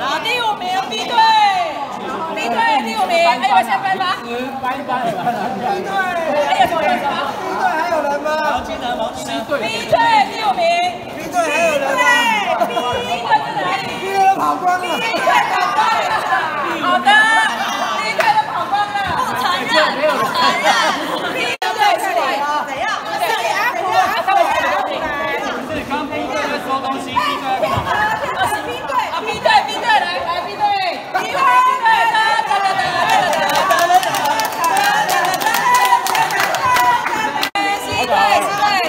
好，第五名 B 队，B 队第五名，还有先分吗？班班，B 队，还有？什么人吗？B 队还有？人吗？毛巾呢？毛巾呢？B 队第五名，B 队还有人吗？B 队在哪里？B 队跑光了，B 队跑光了，B Yes,